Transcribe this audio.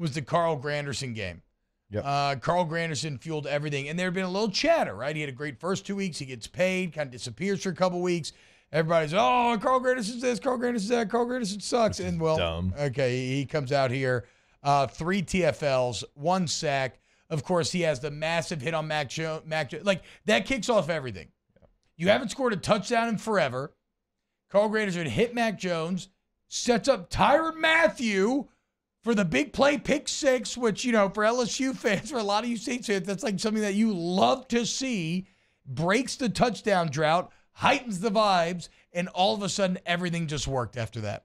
was the Carl Granderson game. Yep. Uh, Carl Granderson fueled everything. And there had been a little chatter, right? He had a great first two weeks. He gets paid, kind of disappears for a couple weeks. Everybody's, oh, Carl Granderson's this, Carl Granderson's that, Carl Granderson sucks. And well, dumb. okay, he comes out here, uh, three TFLs, one sack. Of course, he has the massive hit on Mac Jones. Mac Jo- like that kicks off everything. You haven't scored a touchdown in forever. Carl Granderson hit Mac Jones, sets up Tyrann Mathieu for the big play pick six, which, you know, for LSU fans, for a lot of you Saints fans, that's like something that you love to see. Breaks the touchdown drought, heightens the vibes, and all of a sudden everything just worked after that.